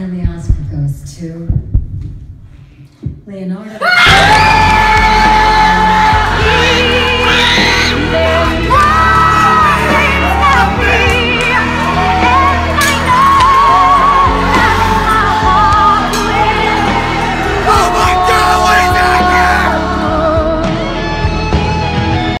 And the Oscar goes to Leonardo.